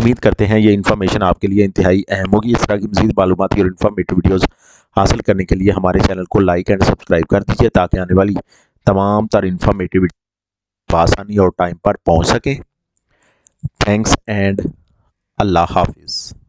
उम्मीद करते हैं ये इन्फॉर्मेशन आपके लिए इंतहाई अहम होगी। इस तरह की मजीद मालूम और इन्फॉर्मेटिव वीडियोज़ हासिल करने के लिए हमारे चैनल को लाइक एंड सब्सक्राइब कर दीजिए ताकि आने वाली तमाम तर इन्फॉर्मेटिव आसानी और टाइम पर पहुँच सकें। थैंक्स एंड अल्लाह हाफिज़